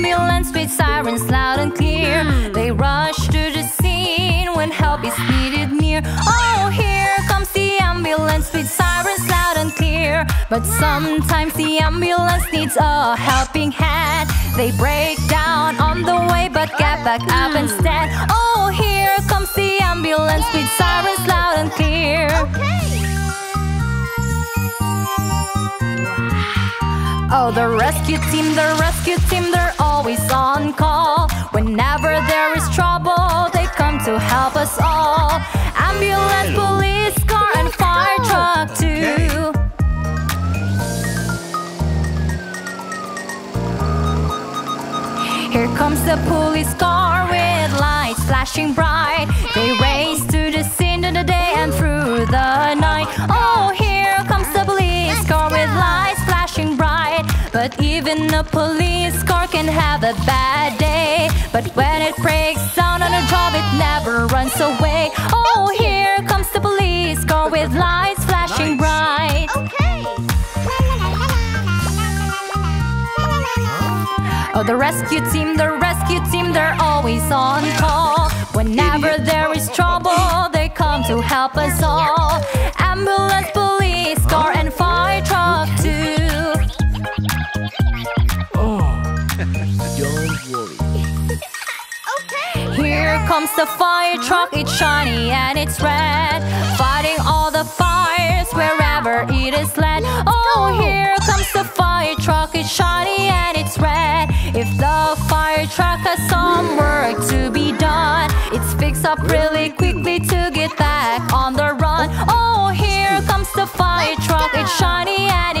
ambulance with sirens loud and clear. Hmm. They rush to the scene when help is needed near. Oh, here comes the ambulance with sirens loud and clear. But sometimes the ambulance needs a helping hand. They break down on the way but get back up hmm. instead. Oh, here comes the ambulance with sirens loud and clear. Oh, the rescue team, the rescue team, they're always on call. Whenever there is trouble, they come to help us all. Ambulance, police car, and fire truck too. Here comes the police car with lights flashing bright. But even a police car can have a bad day. But when it breaks down on a job, it never runs away. Oh, here comes the police car with lights flashing bright. okay. Oh, the rescue team, the rescue team, they're always on call. Whenever there is trouble, they come to help us all. Comes the fire truck, it's shiny and it's red. Fighting all the fires wherever it is led. Oh, here comes the fire truck, it's shiny and it's red. If the fire truck has some work to be done, it's fixed up really quickly to get back on the run. Oh, here comes the fire truck, it's shiny and it's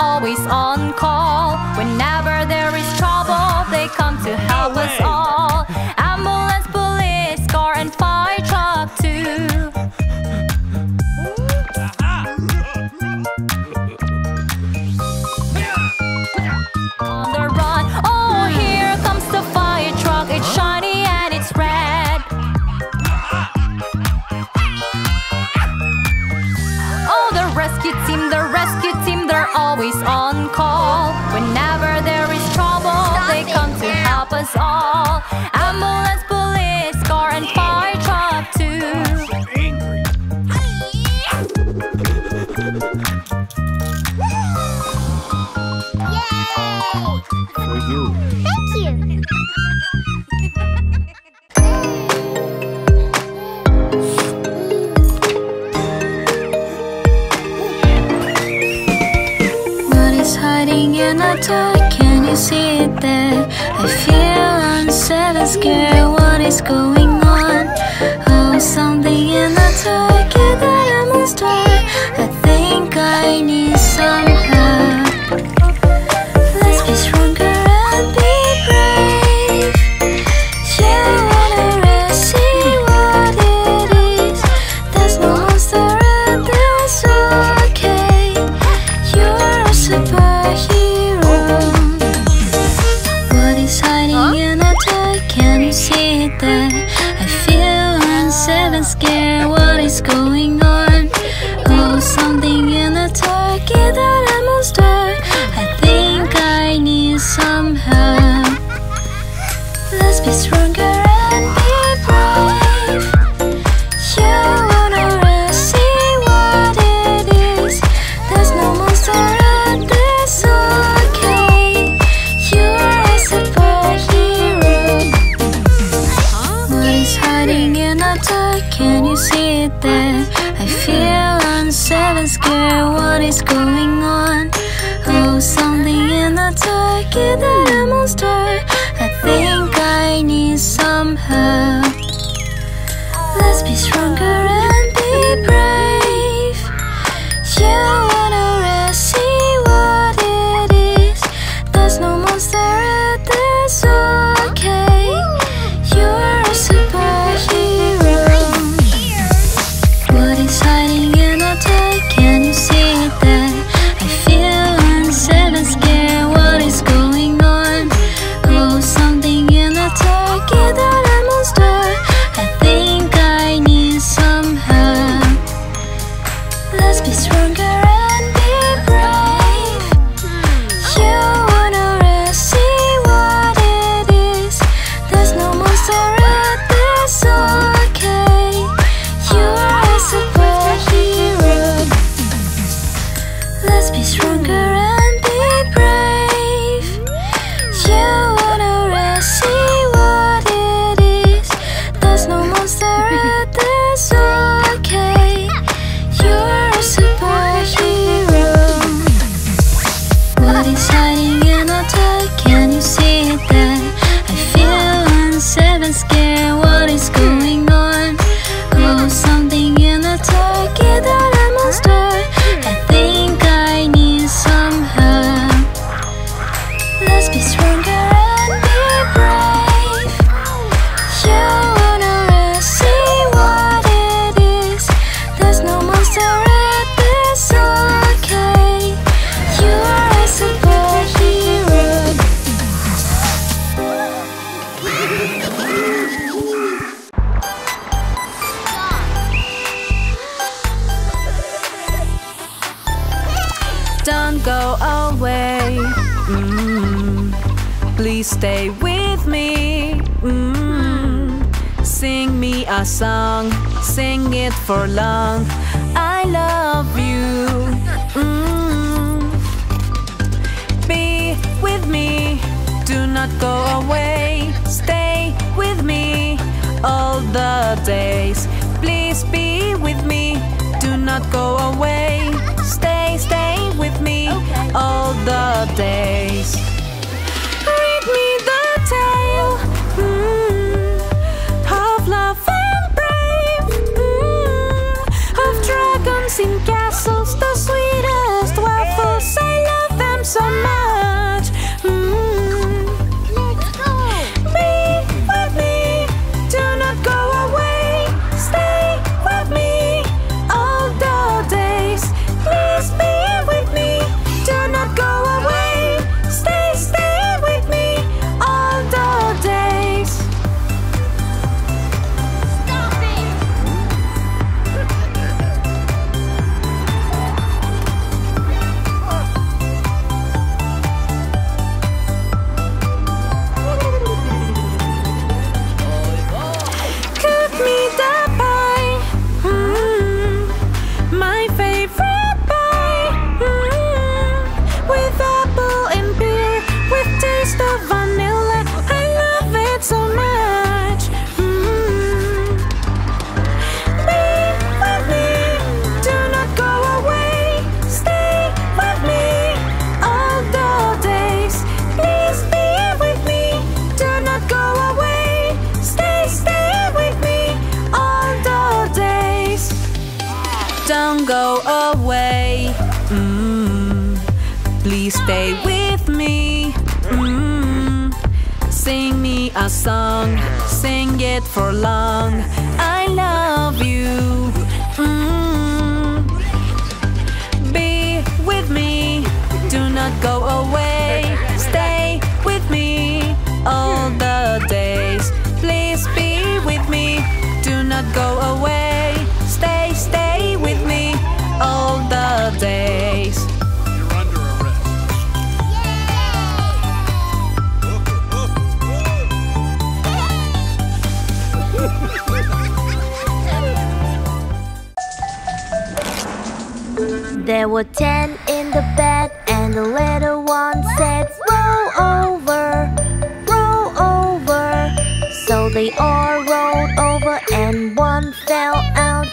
always on call. Whenever there is trouble, they come to help us they're always on call. Whenever there is trouble, they come to help us all. Ambulance, Don't go away. Mm. Please stay with me. Mm. Sing me a song, sing it for long. I love you. Mm. Be with me, do not go away. Stay with me all the days. Please be with me, do not go away. Stay, stay with me all the days. Go away. Mm. Please stay with me. Mm. Sing me a song, sing it for long. I love you. Mm. Be with me, do not go away. There were ten in the bed, and the little one said, Roll over, roll over. So they all rolled over, and one fell out.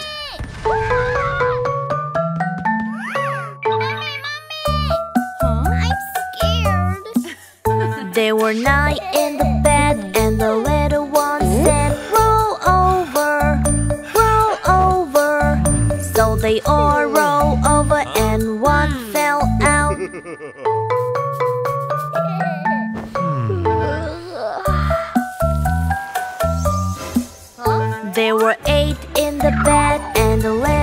I'm scared There were nine in the bed, in the bed, and the little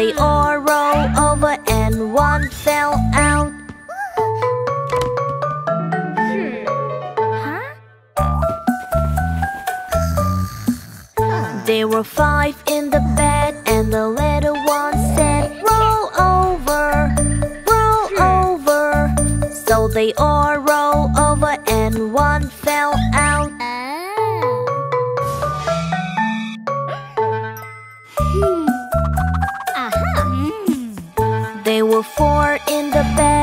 they all rolled over, and one fell out. Hmm. There were five in the bed, and the little one said, Roll over, roll hmm. over. So they all rolled over, four in the bed.